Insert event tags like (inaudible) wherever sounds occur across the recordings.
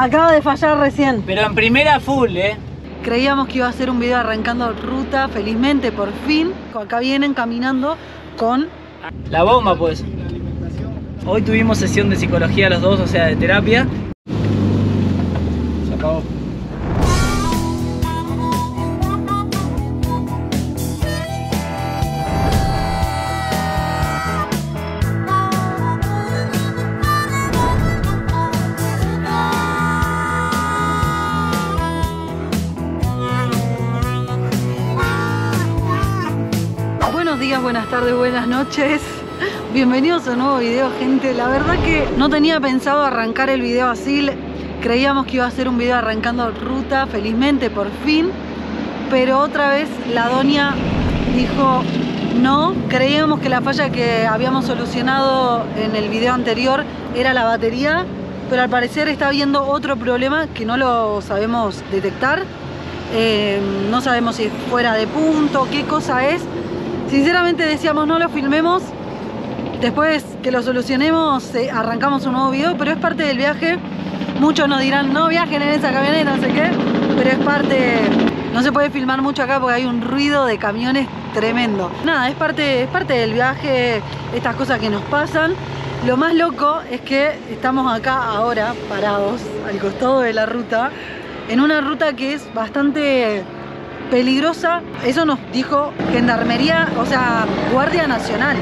Acaba de fallar recién. Pero en primera full, ¿eh? Creíamos que iba a ser un video arrancando ruta, felizmente por fin. Acá vienen caminando con... La bomba, pues. Hoy tuvimos sesión de psicología los dos, o sea, de terapia. Buenas noches. Bienvenidos a un nuevo video, gente. La verdad que no tenía pensado arrancar el video así. Creíamos que iba a ser un video arrancando ruta, felizmente por fin. Pero otra vez la doña dijo no. Creíamos que la falla que habíamos solucionado en el video anterior era la batería. Pero al parecer está habiendo otro problema que no lo sabemos detectar. Eh, no sabemos si es fuera de punto, qué cosa es. Sinceramente decíamos no lo filmemos Después que lo solucionemos, eh, arrancamos un nuevo video, pero es parte del viaje. Muchos nos dirán, no viajen en esa camioneta, no sé qué, pero es parte... No se puede filmar mucho acá porque hay un ruido de camiones tremendo. Nada, es parte, es parte del viaje, estas cosas que nos pasan. Lo más loco es que estamos acá ahora, parados, al costado de la ruta, en una ruta que es bastante peligrosa. Eso nos dijo Gendarmería, o sea, Guardia Nacional.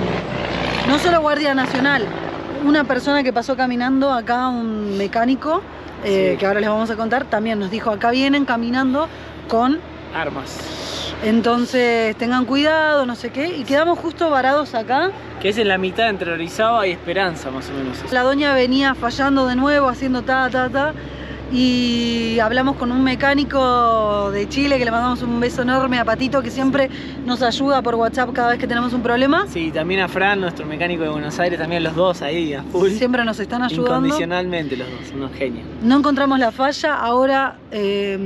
No solo Guardia Nacional, una persona que pasó caminando acá, un mecánico, eh, Sí. que ahora les vamos a contar, también nos dijo, acá vienen caminando con... Armas. Entonces tengan cuidado, no sé qué, y quedamos justo varados acá. Que es en la mitad entre Orizaba y Esperanza, más o menos. La doña venía fallando de nuevo, haciendo ta, ta, ta. Y hablamos con un mecánico de Chile que le mandamos un beso enorme a Patito que siempre nos ayuda por WhatsApp cada vez que tenemos un problema. Sí, también a Fran, nuestro mecánico de Buenos Aires, también los dos ahí a full. Siempre nos están ayudando. Incondicionalmente los dos, unos genios. No encontramos la falla, ahora eh,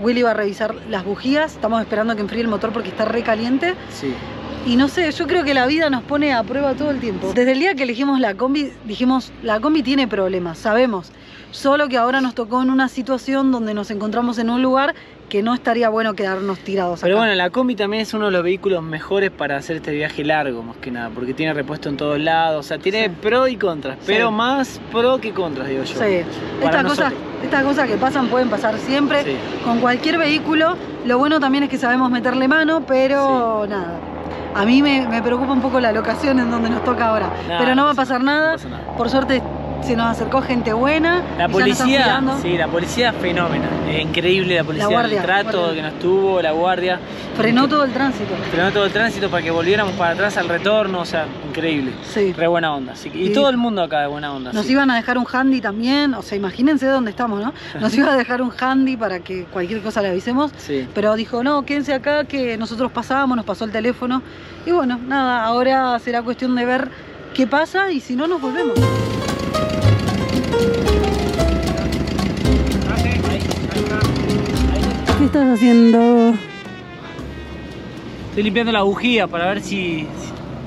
Willy va a revisar las bujías, estamos esperando que enfríe el motor porque está re caliente. Sí. Y no sé, yo creo que la vida nos pone a prueba todo el tiempo. Desde el día que elegimos la combi, dijimos, la combi tiene problemas, sabemos. Solo que ahora nos tocó en una situación donde nos encontramos en un lugar que no estaría bueno quedarnos tirados Pero acá. bueno, la combi también es uno de los vehículos mejores para hacer este viaje largo, más que nada, porque tiene repuesto en todos lados, o sea, tiene Sí. pro y contras, pero más pro que contras, digo yo. Sí, estas cosas, nosotros. estas cosas que pasan pueden pasar siempre Sí. con cualquier vehículo. Lo bueno también es que sabemos meterle mano, pero nada. A mí me, me preocupa un poco la locación en donde nos toca ahora. Pero no va a pasa pasar nada. no pasa nada. Por suerte se nos acercó gente buena. La policía, sí, la policía fenómena, es increíble la policía, guardia, el trato guardia. que nos tuvo, la guardia, Frenó todo el tránsito. frenó todo el tránsito para que volviéramos para atrás al retorno, o sea, increíble. Sí. Re buena onda, así que- y todo el mundo acá de buena onda. Nos sí. iban a dejar un handy también, o sea, imagínense dónde estamos, ¿no? (laughs) Nos iba a dejar un handy para que cualquier cosa le avisemos, Sí. pero dijo, no, quédense acá, que nosotros pasamos, nos pasó el teléfono. Y bueno, nada, ahora será cuestión de ver qué pasa y si no, nos volvemos. Estás haciendo? Estoy limpiando la bujía para ver si, si-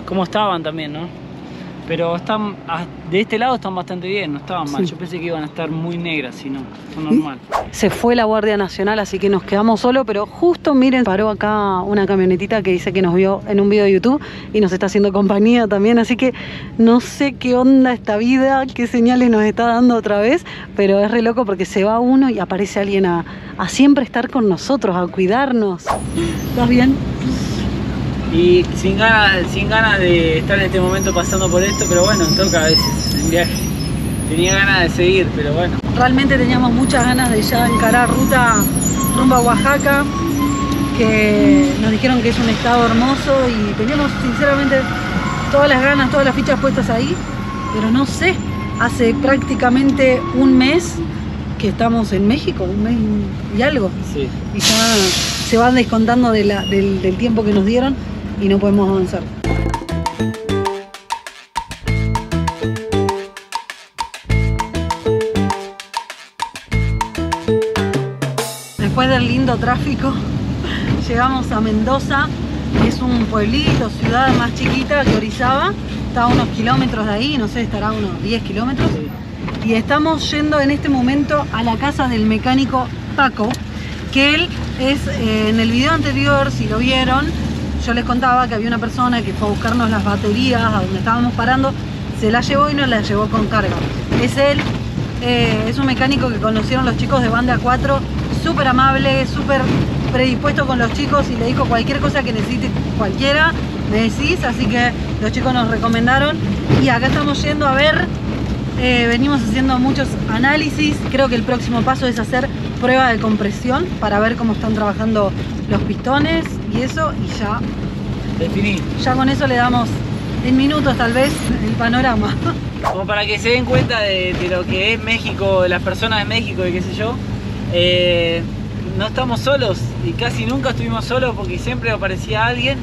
cómo estaban también, ¿no? Pero están ah, de este lado están bastante bien, no estaban mal. Sí. Yo pensé que iban a estar muy negras, si no, son normal. Se fue la Guardia Nacional, así que nos quedamos solos, pero justo miren, paró acá una camionetita que dice que nos vio en un video de YouTube y nos está haciendo compañía también, así que no sé qué onda esta vida, qué señales nos está dando otra vez, pero es re loco porque se va uno y aparece alguien a, a siempre estar con nosotros, a cuidarnos. ¿Estás bien? Y sin ganas, sin ganas de estar en este momento pasando por esto, pero bueno, toca a veces en viaje. Tenía ganas de seguir, pero bueno. Realmente teníamos muchas ganas de ya encarar ruta rumbo a Oaxaca, que nos dijeron que es un estado hermoso y teníamos sinceramente todas las ganas, todas las fichas puestas ahí, pero no sé, hace prácticamente un mes que estamos en México, un mes y algo, Sí. y ya se van descontando de la- del, del tiempo que nos dieron y no podemos avanzar. Después del lindo tráfico, (laughs) llegamos a Mendoza, que es un pueblito, ciudad más chiquita que Orizaba. Está a unos kilómetros de ahí, no sé, estará a unos 10 kilómetros. y estamos yendo en este momento a la casa del mecánico Paco, que él es, eh, en el video anterior, si lo vieron, yo les contaba que había una persona que fue a buscarnos las baterías a donde estábamos parando, se la llevó y nos la llevó con carga. Es él, eh, es un mecánico que conocieron los chicos de Banda 4, súper amable, súper predispuesto con los chicos y le dijo cualquier cosa que necesite cualquiera, me decís, así que los chicos nos recomendaron. Y acá estamos yendo a ver, eh, venimos haciendo muchos análisis, creo que el próximo paso es hacer prueba de compresión para ver cómo están trabajando los pistones y eso y ya, Definí. ya con eso le damos en minutos tal vez el panorama. Como para que se den cuenta de, de lo que es México, de las personas de México y qué sé yo. eh, no estamos solos y casi nunca estuvimos solos porque siempre aparecía alguien.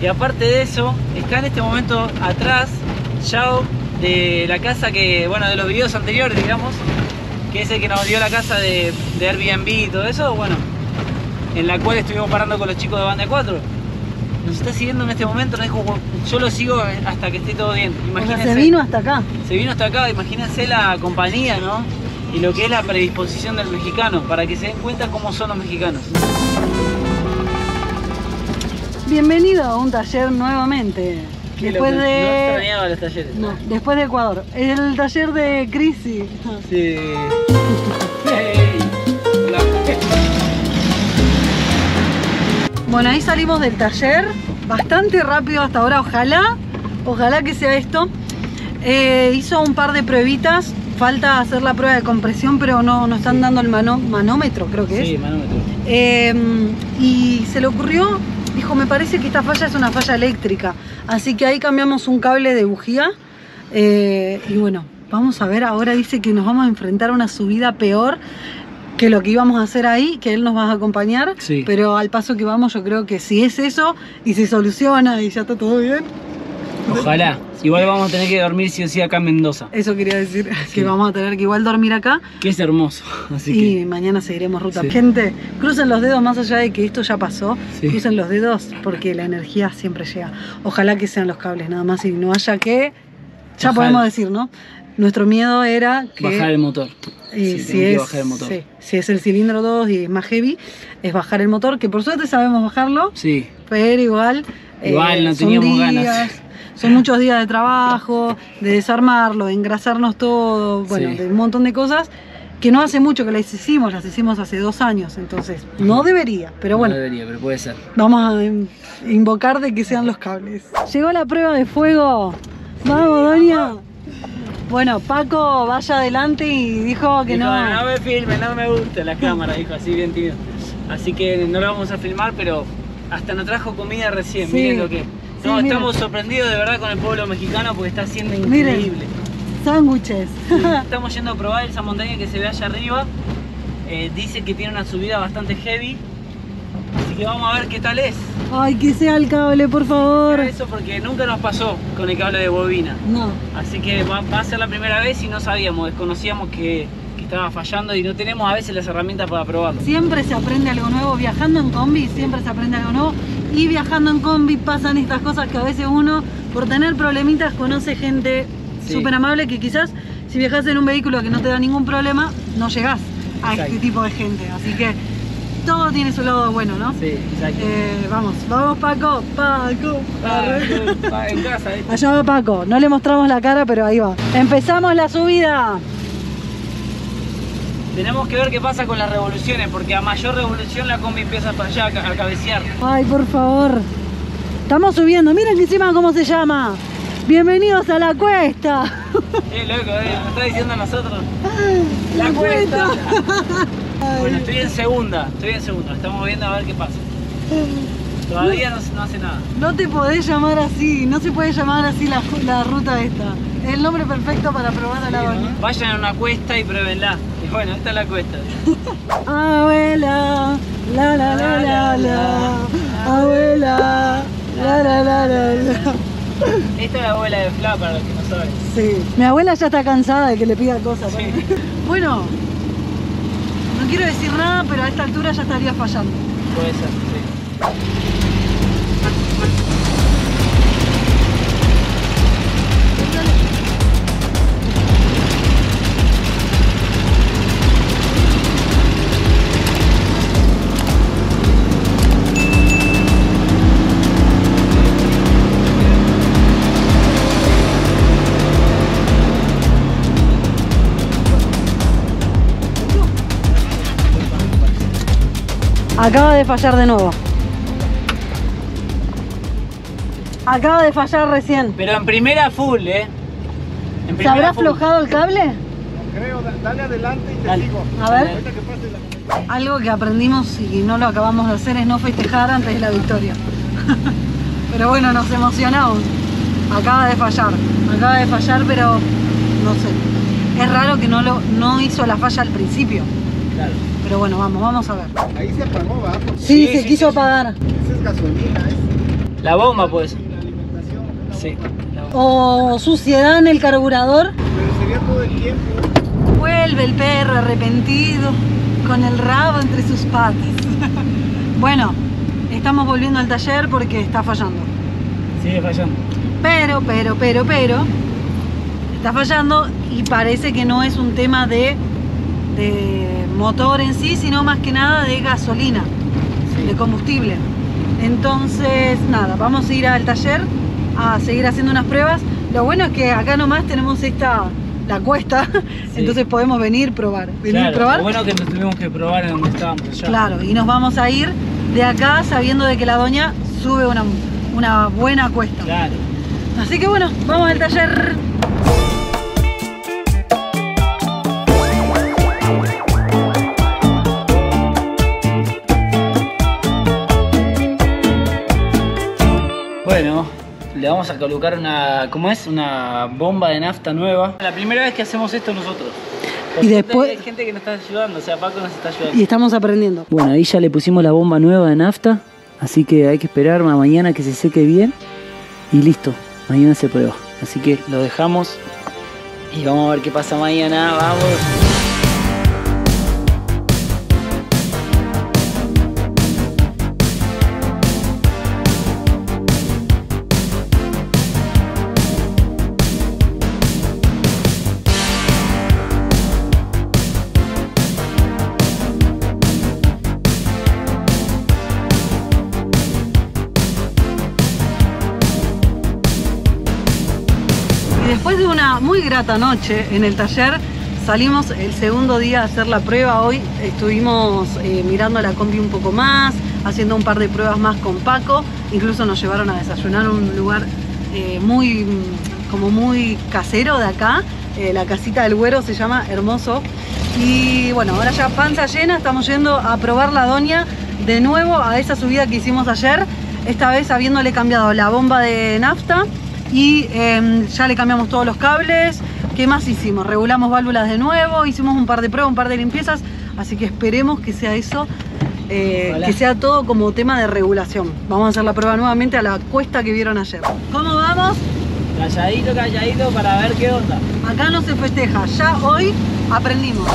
Y aparte de eso, está en este momento atrás Yao de la casa que, bueno, de los videos anteriores, digamos, que es el que nos dio la casa de, de Airbnb y todo eso, bueno, en la cual estuvimos parando con los chicos de Banda 4. Nos está siguiendo en este momento, nos dijo, yo lo sigo hasta que esté todo bien. O sea, Imagínense. se vino hasta acá. Se vino hasta acá, imagínense la compañía, ¿no? Y lo que es la predisposición del mexicano, para que se den cuenta cómo son los mexicanos. Bienvenido a un taller nuevamente. Después loco, No de... extrañaba los talleres. No, después de Ecuador. El taller de Crisi. Sí. (laughs) Hey. Hola. Bueno, ahí salimos del taller. Bastante rápido hasta ahora. Ojalá, ojalá que sea esto. Eh, hizo un par de pruebitas. Falta hacer la prueba de compresión, pero no, no están dando el mano- manómetro, creo que Sí, es. manómetro. Eh, y se le ocurrió, dijo, me parece que esta falla es una falla eléctrica. Así que ahí cambiamos un cable de bujía. Eh, y bueno, vamos a ver, ahora dice que nos vamos a enfrentar a una subida peor que lo que íbamos a hacer ahí, que él nos va a acompañar. Sí. Pero al paso que vamos, yo creo que si es eso y se soluciona y ya está todo bien, Ojalá. Igual vamos a tener que dormir sí o sí acá en Mendoza. eso quería decir, (laughs) Sí. que vamos a tener que igual dormir acá Que es hermoso. (laughs) Así y que. mañana seguiremos ruta. Sí. Gente, crucen los dedos más allá de que esto ya pasó. Sí. Crucen los dedos porque la energía siempre llega. Ojalá que sean los cables nada más y no haya que. Ya podemos decir, ¿no? Nuestro miedo era que. Bajar el motor. y Sí, si, que es, bajar el motor. sí, si es el cilindro 2 y es más heavy, es bajar el motor, que por suerte sabemos bajarlo, Sí. pero igual. eh, Igual no teníamos ganas. Son muchos días de trabajo, de desarmarlo, de engrasarnos todo, bueno, Sí. de un montón de cosas que no hace mucho que las hicimos, las hicimos hace dos años, entonces no debería, pero bueno, No debería, pero puede ser. vamos a in- invocar de que sean los cables. Llegó la prueba de fuego, vamos doña. Bueno, Paco vaya adelante y dijo que Dijo, no. no me filme, no me gusta la cámara, dijo así bien tímido. Así que no lo vamos a filmar, pero hasta nos trajo comida recién, Sí. miren lo que. No, estamos sorprendidos de verdad con el pueblo mexicano porque está siendo Miren. increíble. Sándwiches. (laughs) Estamos yendo a probar esa montaña que se ve allá arriba. Eh, dice que tiene una subida bastante heavy. Así que vamos a ver qué tal es. Ay, que sea el cable, por favor. Eso porque nunca nos pasó con el cable de bobina. No. Así que va, va a ser la primera vez y no sabíamos, desconocíamos que, que estaba fallando y no tenemos a veces las herramientas para probarlo. Siempre se aprende algo nuevo, viajando en combi siempre se aprende algo nuevo y viajando en combi pasan estas cosas que a veces uno por tener problemitas conoce gente Sí. súper amable que quizás si viajas en un vehículo que no te da ningún problema no llegás a este tipo de gente, así que todo tiene su lado bueno, ¿no? Sí, exacto. Eh, vamos, vamos Paco, Paco. Ah, en casa, ¿viste? Allá va Paco, no le mostramos la cara pero ahí va. Empezamos la subida. Tenemos que ver qué pasa con las revoluciones, porque a mayor revolución la combi empieza para allá a ca- a cabecear. Ay, por favor. Estamos subiendo. Miren encima cómo se llama. Bienvenidos a la cuesta. Eh, loco, eh, nos está diciendo a nosotros. La cuesta. Bueno, estoy en segunda, estoy en segunda, estamos viendo a ver qué pasa. Todavía no, no hace nada. No te podés llamar así. No se puede llamar así la, ruta esta. Es el nombre perfecto para probar a la doña. Vayan a una cuesta y pruébenla. Y bueno, esta es la cuesta. (laughs) Abuela, la la la la la. Abuela, la la la la la. Esta es la abuela de Fla, para los que no saben. Sí. Mi abuela ya está cansada de que le pida cosas. Sí. Bueno, no quiero decir nada, pero a esta altura ya estaría fallando. Puede ser, sí. Acaba de fallar de nuevo. Acaba de fallar recién. Pero en primera full, ¿eh? En ¿Se habrá full. aflojado el cable? Creo, da- dale adelante y te Dale. sigo. A ver. Algo que aprendimos y no lo acabamos de hacer es no festejar antes de la victoria. (laughs) pero bueno, nos emocionamos. Acaba de fallar, acaba de fallar, pero no sé. Es raro que no, lo, no hizo la falla al principio. Claro. Pero bueno, vamos, vamos a ver. Ahí se apagó, ¿va? Sí, Sí, se sí, quiso sí, apagar. esa es gasolina, es La bomba, pues. la alimentación. la Sí. bomba. O suciedad en el carburador. Pero sería todo el tiempo. Vuelve el perro arrepentido con el rabo entre sus patas. (laughs) bueno, estamos volviendo al taller porque está fallando. Sigue fallando. Pero, pero, pero, pero, está fallando y parece que no es un tema de, de motor en sí, sino más que nada de gasolina, de combustible. Entonces, nada, vamos a ir al taller a seguir haciendo unas pruebas. Lo bueno es que acá nomás tenemos esta, la cuesta, (laughs) entonces podemos venir, probar. Venir, Claro, probar. Lo bueno que nos tuvimos que probar en donde estábamos allá. Claro, y nos vamos a ir de acá sabiendo de que la doña sube una, una buena cuesta. Claro. Así que bueno, vamos al taller. Vamos a colocar una, ¿cómo es? Una bomba de nafta nueva. La primera vez que hacemos esto nosotros. Por Y después- Hay gente que nos está ayudando, o sea, Paco nos está ayudando. Y estamos aprendiendo. Bueno, ahí ya le pusimos la bomba nueva de nafta, así que hay que esperar a mañana que se seque bien y listo, mañana se prueba. Así que lo dejamos y vamos a ver qué pasa mañana, vamos. Grata noche en el taller, salimos el segundo día a hacer la prueba. Hoy estuvimos eh, mirando la combi un poco más, haciendo un par de pruebas más con Paco. Incluso nos llevaron a desayunar a un lugar eh, muy, como muy casero de acá. Eh, la casita del güero se llama Hermoso. Y bueno, ahora ya panza llena, estamos yendo a probar la doña de nuevo a esa subida que hicimos ayer. Esta vez habiéndole cambiado la bomba de nafta y em, ya le cambiamos todos los cables. ¿Qué más hicimos? Regulamos válvulas de nuevo, hicimos un par de pruebas, un par de limpiezas, así que esperemos que sea eso, eh, que sea todo como tema de regulación. Vamos a hacer la prueba nuevamente a la cuesta que vieron ayer. ¿Cómo vamos? Calladito, calladito para ver qué onda. Acá no se festeja, ya hoy aprendimos.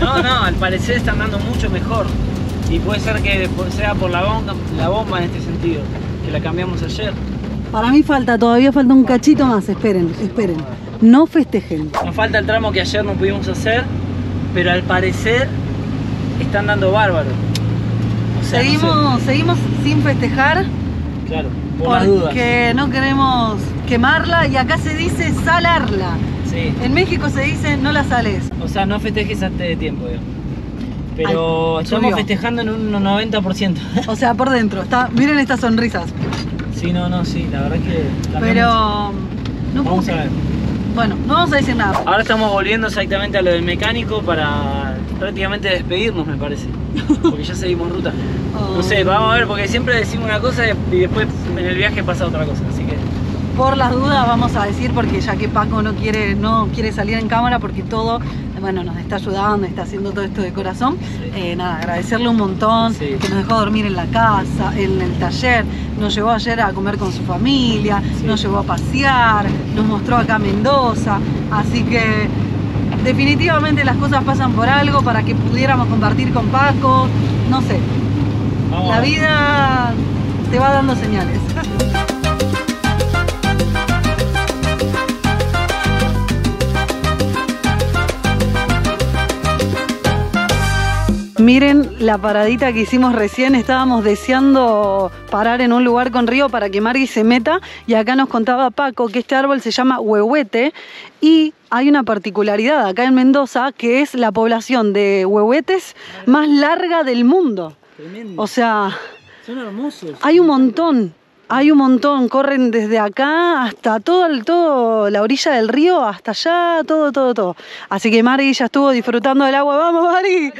No, no, al parecer están dando mucho mejor. Y puede ser que sea por la bomba, la bomba en este sentido, que la cambiamos ayer. Para mí falta, todavía falta un cachito más, esperen, esperen. No festejen. Nos falta el tramo que ayer no pudimos hacer, pero al parecer están dando bárbaro. O sea, no sé. Seguimos, seguimos sin festejar Claro, por las dudas. porque no queremos quemarla y acá se dice salarla. Sí. En México se dice no la sales. O sea, no festejes antes de tiempo, digamos. Pero Ay, estamos subió. festejando en un 90%. O sea, por dentro. Está, miren estas sonrisas. sí, no, no, sí, la verdad que... cambiamos. Pero no Vamos a ver. Bueno, no vamos a decir nada. Ahora estamos volviendo exactamente a lo del mecánico para prácticamente despedirnos, me parece. Porque ya seguimos ruta. Oh. (laughs) No sé, vamos a ver, porque siempre decimos una cosa y después en el viaje pasa otra cosa. Por las dudas vamos a decir porque ya que Paco no quiere, no quiere salir en cámara porque todo, bueno, nos está ayudando, está haciendo todo esto de corazón. Sí. Eh, nada, agradecerle un montón, Sí. que nos dejó dormir en la casa, en el taller, nos llevó ayer a comer con su familia, Sí. nos llevó a pasear, nos mostró acá Mendoza, así que definitivamente las cosas pasan por algo para que pudiéramos compartir con Paco, no sé, vamos la vida te va dando señales. (laughs) Miren la paradita que hicimos recién, estábamos deseando parar en un lugar con río para que Margui se meta y acá nos contaba Paco que este árbol se llama huehuete y hay una particularidad acá en Mendoza que es la población de huehuetes más larga del mundo. Tremendo. O sea, Son hermosos. hay un montón, hay un montón, corren desde acá hasta todo, el, todo la orilla del río, hasta allá, todo, todo, todo. Así que Margui ya estuvo disfrutando del agua. ¡Vamos, Margui!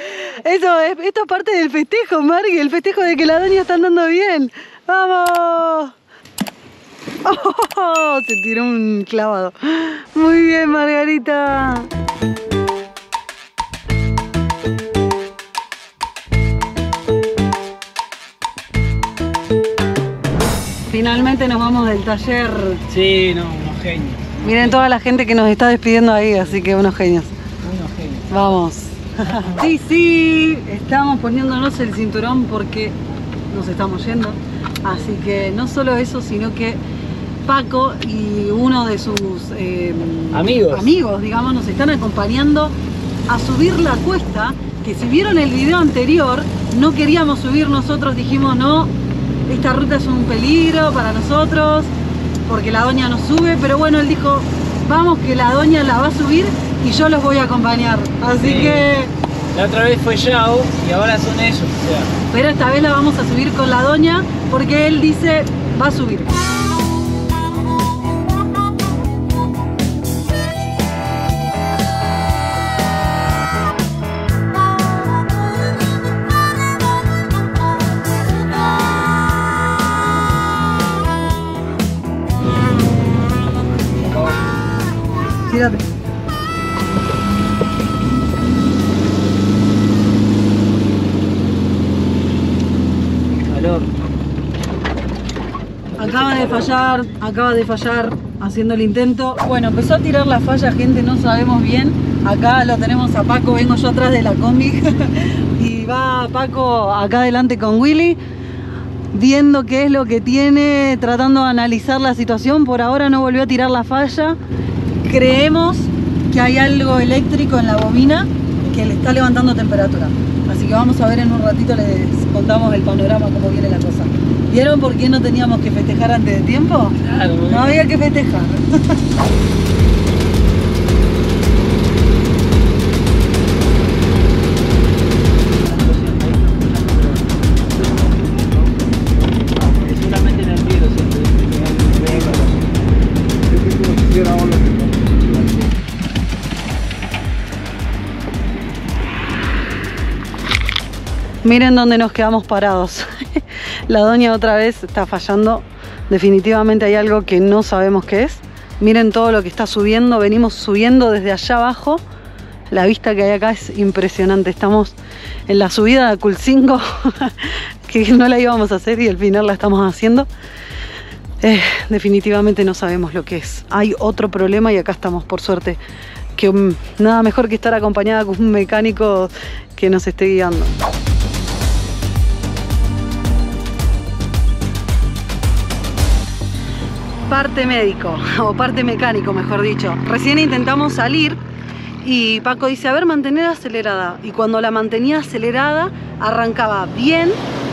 Eso es, esto es parte del festejo, Margui, el festejo de que la doña está andando bien. ¡Vamos! (laughs) ¡Oh! Se tiró un clavado. Muy bien, Margarita. Finalmente nos vamos del taller. Sí, no, unos genios. Miren toda la gente que nos está despidiendo ahí, así que unos genios. Unos genios. Vamos. (laughs) Sí, sí, estamos poniéndonos el cinturón porque nos estamos yendo. Así que no solo eso, sino que Paco y uno de sus eh, Amigos. amigos, digamos, nos están acompañando a subir la cuesta. Que si vieron el video anterior, no queríamos subir nosotros, dijimos no, esta ruta es un peligro para nosotros, porque la doña nos sube, pero bueno, él dijo, vamos que la doña la va a subir y yo los voy a acompañar. Así Sí. que, La otra vez fue Yao y ahora son ellos. O sea, pero esta vez la vamos a subir con la doña porque él dice, va a subir. De fallar, acaba de fallar haciendo el intento. Bueno, empezó a tirar la falla, gente, no sabemos bien. Acá lo tenemos a Paco, vengo yo atrás de la combi. (laughs) y va Paco acá adelante con Willy, viendo qué es lo que tiene, tratando de analizar la situación. Por ahora no volvió a tirar la falla. Creemos que hay algo eléctrico en la bobina que le está levantando temperatura. Así que vamos a ver en un ratito, les contamos el panorama, cómo viene la cosa. ¿Vieron por qué no teníamos que festejar antes de tiempo? Claro, No había que festejar. Miren dónde nos quedamos parados. La doña otra vez está fallando. Definitivamente hay algo que no sabemos qué es. Miren todo lo que está subiendo. Venimos subiendo desde allá abajo. La vista que hay acá es impresionante. Estamos en la subida de Culcingo, (laughs) que no la íbamos a hacer y al final la estamos haciendo. Eh, definitivamente no sabemos lo que es. Hay otro problema y acá estamos, por suerte. Que mm, nada mejor que estar acompañada con un mecánico que nos esté guiando. Parte médico (laughs) o parte mecánico, mejor dicho. Recién intentamos salir y Paco dice, a ver, mantener acelerada. Y cuando la mantenía acelerada, arrancaba bien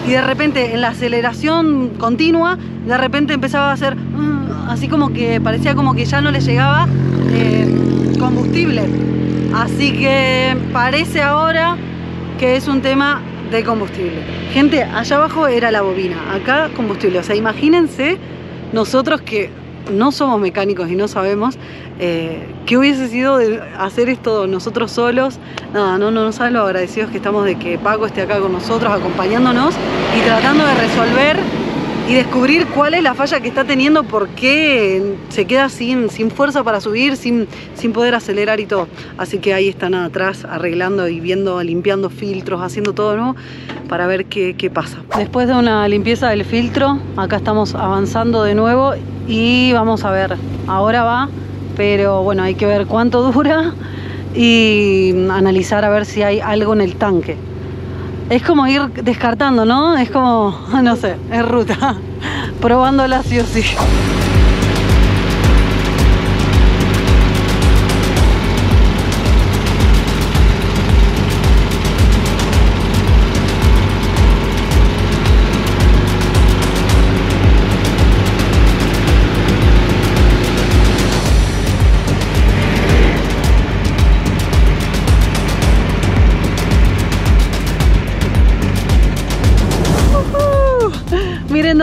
y de repente en la aceleración continua, de repente empezaba a hacer mm, así como que parecía como que ya no le llegaba eh, combustible. Así que parece ahora que es un tema de combustible. Gente, allá abajo era la bobina, acá combustible. O sea, imagínense nosotros que no somos mecánicos y no sabemos eh, qué hubiese sido de hacer esto nosotros solos. Nada, no, no, no saben lo agradecidos que estamos de que Paco esté acá con nosotros, acompañándonos y tratando de resolver y descubrir cuál es la falla que está teniendo, por qué se queda sin, sin fuerza para subir, sin, sin poder acelerar y todo. Así que ahí están atrás arreglando y viendo, limpiando filtros, haciendo todo nuevo para ver qué, qué pasa. Después de una limpieza del filtro, acá estamos avanzando de nuevo y vamos a ver, ahora va, pero bueno, hay que ver cuánto (laughs) dura y analizar a ver si hay algo en el tanque. Es como ir descartando, ¿no? Es como, (laughs) no sé, es ruta. (laughs) Probándola sí o sí.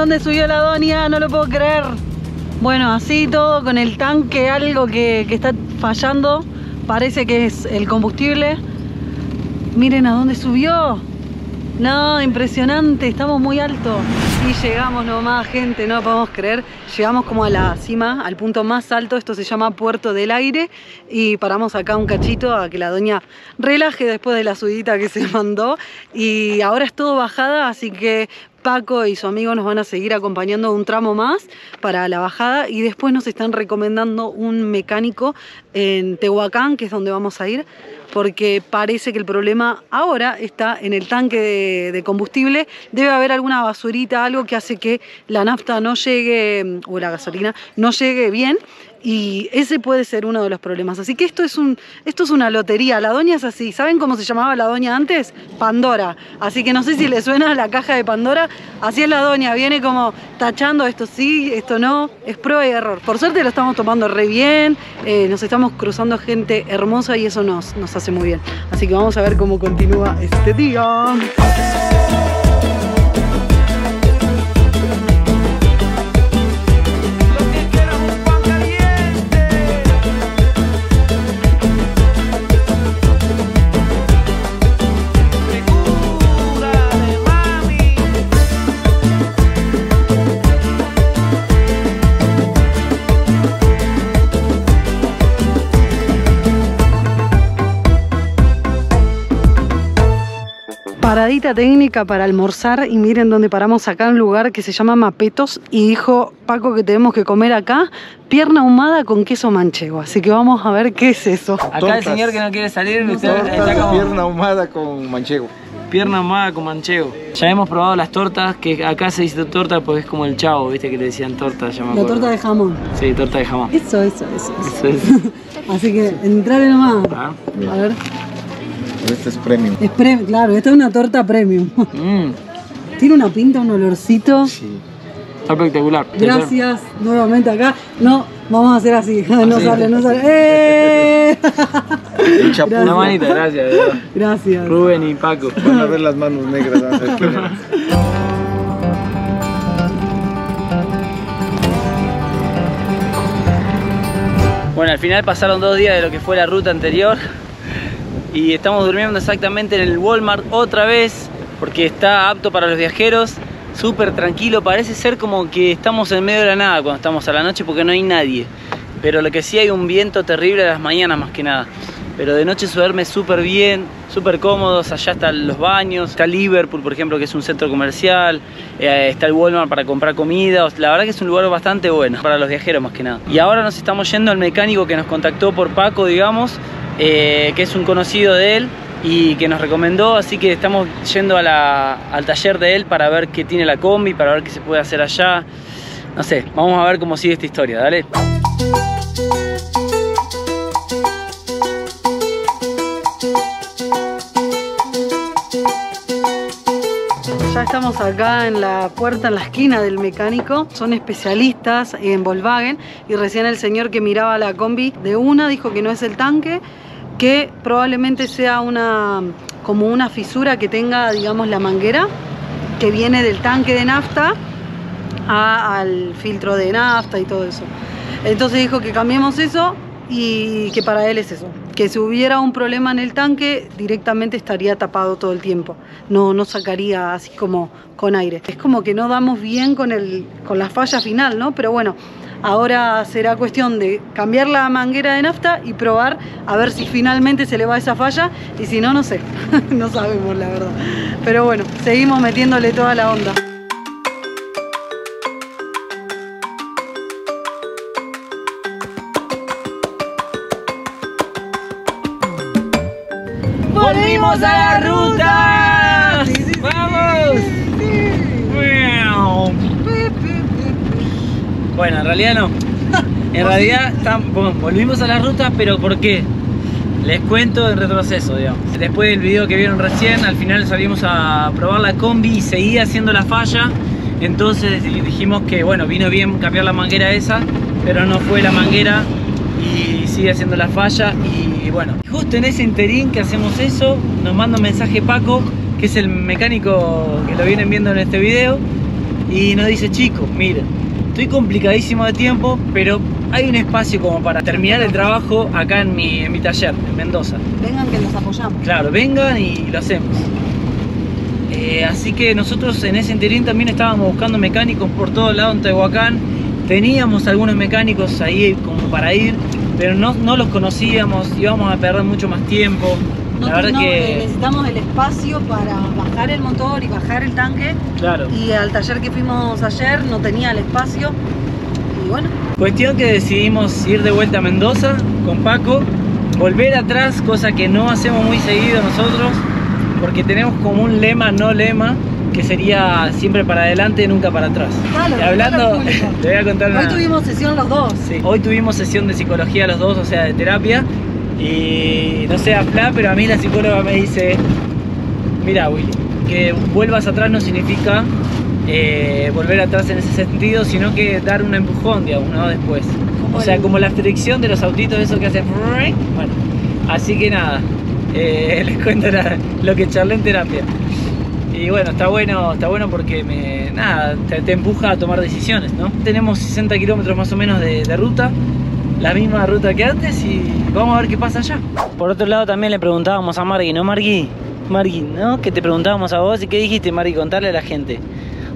Dónde subió la doña, no lo puedo creer. Bueno, así todo con el tanque, algo que, que está fallando. Parece que es el combustible. Miren a dónde subió. No, impresionante, estamos muy alto. Y llegamos nomás, gente, no lo podemos creer. Llegamos como a la cima, al punto más alto. Esto se llama Puerto del Aire. Y paramos acá un cachito a que la doña relaje después de la subidita que se (laughs) mandó. Y ahora es todo bajada, así que Paco y su amigo nos van a seguir acompañando un tramo más para la bajada y después nos están recomendando un mecánico en Tehuacán, que es donde vamos a ir, porque parece que el problema ahora está en el tanque de, de combustible. Debe haber alguna basurita, algo que hace que la nafta no llegue, o la gasolina, no llegue bien y ese puede ser uno de los problemas. Así que esto es, un, esto es una lotería. La doña es así. ¿Saben cómo se llamaba la doña antes? Pandora. Así que no sé si le suena la caja de Pandora. Así es la doña. Viene como tachando esto sí, esto no. Es prueba y error. Por suerte lo estamos tomando re bien. eh, nos estamos cruzando gente hermosa y eso nos, nos hace muy bien. Así que vamos a ver cómo continúa este día. Paradita técnica para almorzar y miren dónde paramos acá, un lugar que se llama Mapetos y dijo Paco que tenemos que comer acá pierna ahumada con queso manchego, así que vamos a ver qué es eso. Acá el señor que no quiere salir, usted está como pierna ahumada con manchego. pierna ahumada con manchego. Ya hemos probado las tortas, que acá se dice torta porque es como el chavo, viste que le decían torta, ya me La torta de jamón. Sí, torta de jamón. Eso, eso, eso. eso. Eso es. Así que entrale nomás. Ah. A ver, Este es premium. es pre- claro, esta es una torta premium. Mm, Tiene una pinta, un olorcito. Sí. espectacular. Gracias nuevamente acá. No, vamos a hacer así. (laughs) No Así. sale, no sale. ¡Eh! (laughs) Gracias. Una manita, gracias. verdad. Gracias. Rubén y Paco. Van a ver las manos negras. Bueno, al final pasaron dos días de lo que fue la ruta anterior y estamos durmiendo exactamente en el Walmart otra vez porque está apto para los viajeros, súper tranquilo, parece ser como que estamos en medio de la nada cuando estamos a la noche porque no hay nadie, pero lo que sí hay un viento terrible a las mañanas más que nada. Pero de noche se duerme súper bien, súper cómodos. Allá están los baños, está Liverpool, por ejemplo, que es un centro comercial. eh, está el Walmart para comprar comida. La verdad que es un lugar bastante bueno para los viajeros más que nada. Y ahora nos estamos yendo al mecánico que nos contactó por Paco, digamos, eh, que es un conocido de él y que nos recomendó. Así que estamos yendo al taller de él para ver qué tiene la combi, para ver qué se puede hacer allá. No sé, vamos a ver cómo sigue esta historia, dale. Ya estamos acá en la puerta, en la esquina del mecánico. Son especialistas en Volkswagen y recién el señor que miraba la combi de una dijo que no es el tanque, que probablemente sea una como una fisura que tenga, digamos, la manguera que viene del tanque de nafta al filtro de nafta y todo eso. Entonces dijo que cambiemos eso y que para él es eso. Que si hubiera un problema en el tanque, directamente estaría tapado todo el tiempo. No, no sacaría así como con aire. Es como que no damos bien con, el, con la falla final, ¿no? Pero bueno, ahora será cuestión de cambiar la manguera de nafta y probar a ver si finalmente se le va esa falla. Y si no, no sé. (laughs) no sabemos la verdad. Pero bueno, seguimos metiéndole toda la onda. ¡Volvimos a la ruta! Sí, sí, sí. ¡Vamos! Bueno, en realidad no. (laughs) En realidad tam- bueno, volvimos a la ruta, pero ¿por qué? Les cuento en retroceso, digamos. Después del video que vieron recién, al final salimos a probar la combi y seguía haciendo la falla. Entonces di- dijimos que, bueno, vino bien cambiar la manguera esa, pero no fue la manguera y sigue haciendo la falla. Y bueno, justo en ese interín que hacemos eso, nos manda un mensaje Paco, que es el mecánico que lo vienen viendo en este video, y nos dice, chicos, miren, estoy complicadísimo de tiempo, pero hay un espacio como para terminar el trabajo acá en mi, en mi taller, en Mendoza. Vengan que los apoyamos. Claro, vengan y lo hacemos. Eh, así que nosotros en ese interín también estábamos buscando mecánicos por todo lado en Tehuacán. Teníamos algunos mecánicos ahí como para ir, pero no, no los conocíamos, íbamos a perder mucho más tiempo. No, La verdad no, eh, que, necesitamos el espacio para bajar el motor y bajar el tanque. claro. Y al taller que fuimos ayer no tenía el espacio. Y bueno, Cuestión que decidimos ir de vuelta a Mendoza con Paco, volver atrás, cosa que no hacemos muy seguido nosotros, porque tenemos como un lema, no lema, que sería siempre para adelante, nunca para atrás. Dale, y hablando, (laughs) te voy a contar hoy una... tuvimos sesión los dos. Sí, Hoy tuvimos sesión de psicología los dos, o sea, de terapia, y no sé, Afla, pero a mí la psicóloga me dice, mira Willy, que vuelvas atrás no significa eh, volver atrás en ese sentido, sino que dar un empujón, digamos, ¿no? Después. O sea, como la fricción de los autitos, eso que hacen... Bueno, así que nada, eh, (laughs) les cuento la- lo que charlé en terapia. Y bueno, está bueno, está bueno porque me, nada, te, te empuja a tomar decisiones, ¿no? Tenemos 60 kilómetros más o menos de, de ruta, la misma ruta que antes y vamos a ver qué pasa allá. Por otro lado también le preguntábamos a Margui, ¿no Margui? Margui, ¿no? Que te preguntábamos a vos y qué dijiste Margui, contarle a la gente.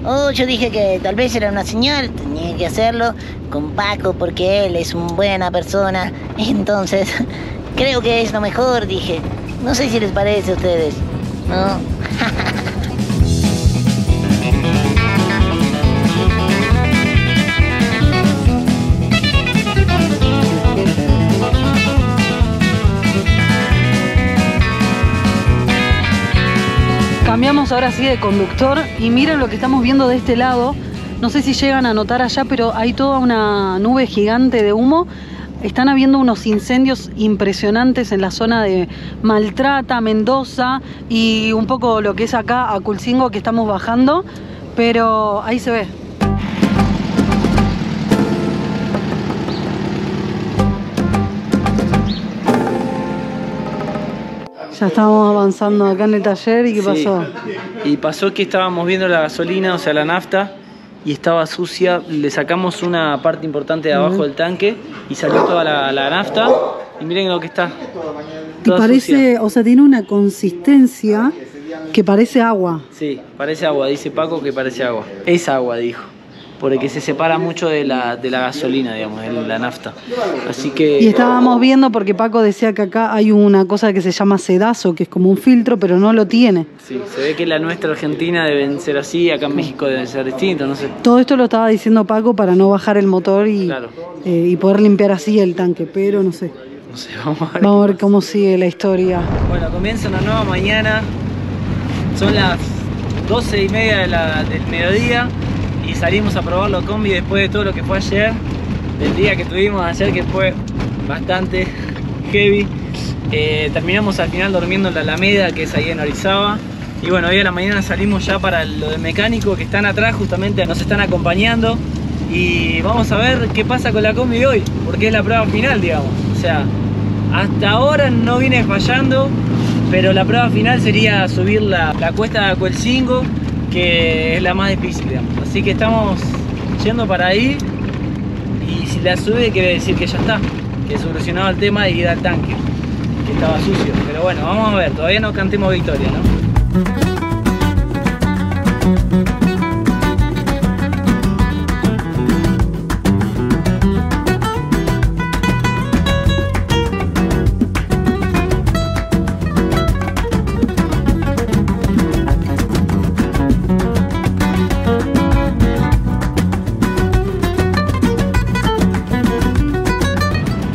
Oh, yo dije que tal vez era una señal, tenía que hacerlo con Paco porque él es una buena persona. (laughs) Entonces, (laughs) creo que es lo mejor, dije. No sé si les parece a ustedes, ¿no? (laughs) Cambiamos ahora sí de conductor y miren lo que estamos viendo de este lado. No sé si llegan a notar allá, pero hay toda una nube gigante de humo. Están habiendo unos incendios impresionantes en la zona de Maltrata, Mendoza y un poco lo que es acá a Culcingo que estamos bajando, pero ahí se ve. Ya estábamos avanzando acá en el taller y ¿qué Sí. pasó? Y pasó que estábamos viendo la gasolina, o sea, la nafta, y estaba sucia. Le sacamos una parte importante de abajo del tanque y salió toda la, la nafta. Y miren lo que está. Y parece, sucia. o sea, tiene una consistencia que parece agua. Sí, parece agua, dice Paco que parece agua. Es agua, dijo. Porque se separa mucho de la, de la gasolina, digamos, de la nafta. Así que. Y estábamos viendo porque Paco decía que acá hay una cosa que se llama sedazo, que es como un filtro, pero no lo tiene. Sí, se ve que la nuestra Argentina deben ser así, acá en México deben ser distintos, no sé. Todo esto lo estaba diciendo Paco para no bajar el motor y, Claro. eh, y poder limpiar así el tanque, pero no sé. No sé, vamos a ver. Vamos a ver cómo sigue la historia. Bueno, comienza una nueva mañana. Son las 12 y media de la- del mediodía y salimos a probar la combi después de todo lo que fue ayer, del día que tuvimos ayer que fue bastante (laughs) heavy. Eh, terminamos al final durmiendo en la Alameda, que es ahí en Orizaba. Y bueno, hoy a la mañana salimos ya para lo de mecánico que están atrás, justamente nos están acompañando. Y vamos a ver qué pasa con la combi hoy, porque es la prueba final, digamos. O sea, hasta ahora no viene fallando, pero la prueba final sería subir la, la cuesta de Acuelcingo, que es la más difícil, digamos. Así que estamos yendo para ahí y si la sube quiere decir que ya está, que solucionado el tema de ir al tanque, que estaba sucio. Pero bueno, vamos a ver, todavía no cantemos victoria, ¿no?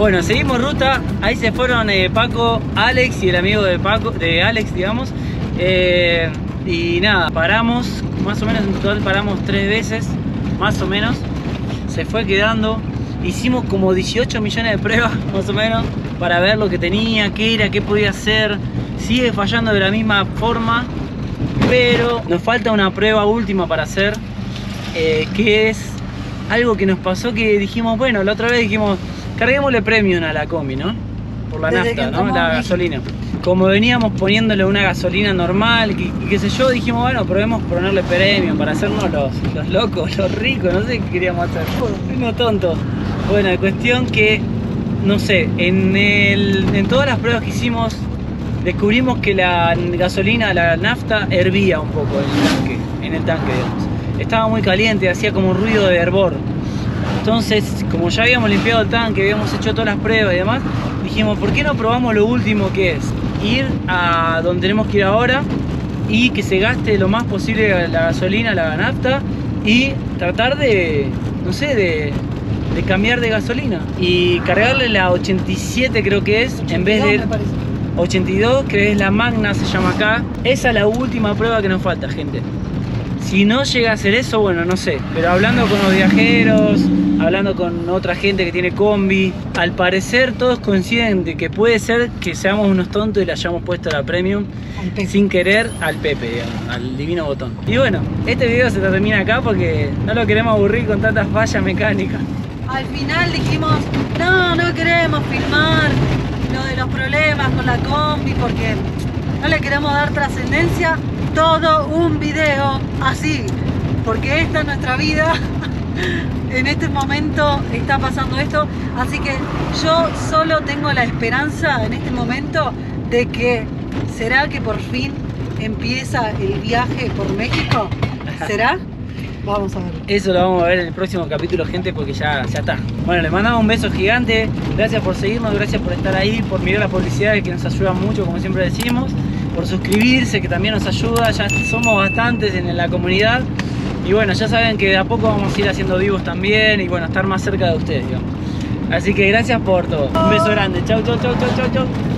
Bueno, seguimos ruta. Ahí se fueron eh, Paco, Alex y el amigo de Paco, de Alex, digamos. Eh, y nada, paramos, más o menos en total paramos tres veces, más o menos. Se fue quedando. Hicimos como 18 millones de pruebas, (laughs) más o menos, para ver lo que tenía, qué era, qué podía hacer. Sigue fallando de la misma forma, pero nos falta una prueba última para hacer, eh, que es algo que nos pasó que dijimos, bueno, la otra vez dijimos, carguémosle premium a la combi, ¿no? por la Desde que nafta, ¿no? La gasolina. Como veníamos poniéndole una gasolina normal, y, y qué sé yo, dijimos, bueno, probemos ponerle premium para hacernos los, los locos, los ricos, no sé qué queríamos hacer. No tonto. Bueno, cuestión que, no sé, en, el, en todas las pruebas que hicimos, descubrimos que la gasolina, la nafta, hervía un poco en el tanque, en el tanque, digamos. Estaba muy caliente, hacía como un ruido de hervor. Entonces, como ya habíamos limpiado el tanque, habíamos hecho todas las pruebas y demás, dijimos, ¿por qué no probamos lo último que es? Ir a donde tenemos que ir ahora y que se gaste lo más posible la gasolina, la nafta y tratar de, no sé, de, de cambiar de gasolina y cargarle la 87 creo que es, en vez de... me parece. 82, que es la Magna, se llama acá. Esa es la última prueba que nos falta, gente. Si no llega a ser eso, bueno, no sé. Pero hablando con los viajeros, hablando con otra gente que tiene combi, al parecer todos coinciden de que puede ser que seamos unos tontos y le hayamos puesto la premium sin querer al Pepe, digamos, al divino botón. Y bueno, este video se termina acá porque no lo queremos aburrir con tantas fallas mecánicas. Al final dijimos, no, no queremos filmar lo de los problemas con la combi porque no le queremos dar trascendencia. Todo un video así, porque esta es nuestra vida. (laughs) En este momento está pasando esto, así que yo solo tengo la esperanza en este momento de que será que por fin empieza el viaje por México. ¿Será? Vamos a ver. Eso lo vamos a ver en el próximo capítulo, gente, porque ya, ya está. Bueno, les mandamos un beso gigante. Gracias por seguirnos, gracias por estar ahí, por mirar la publicidad que nos ayuda mucho, como siempre decimos. Por suscribirse, que también nos ayuda. Ya somos bastantes en la comunidad. Y bueno, ya saben que de a poco vamos a ir haciendo vivos también y bueno, estar más cerca de ustedes. Así que gracias por todo. Un beso grande. Chau, chau, chau, chau, chau, chau.